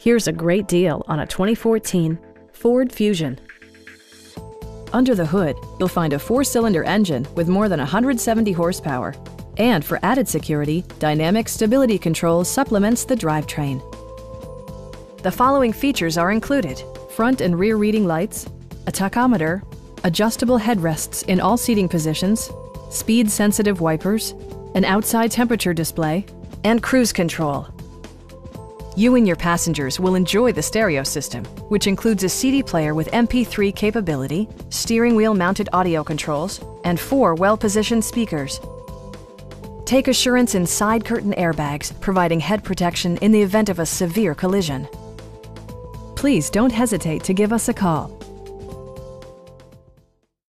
Here's a great deal on a 2014 Ford Fusion. Under the hood, you'll find a four-cylinder engine with more than 170 horsepower. And for added security, Dynamic Stability Control supplements the drivetrain. The following features are included. Front and rear reading lights, a tachometer, adjustable headrests in all seating positions, speed-sensitive wipers, an outside temperature display, and cruise control. You and your passengers will enjoy the stereo system, which includes a CD player with MP3 capability, steering wheel mounted audio controls, and four well-positioned speakers. Take assurance in side curtain airbags, providing head protection in the event of a severe collision. Please don't hesitate to give us a call.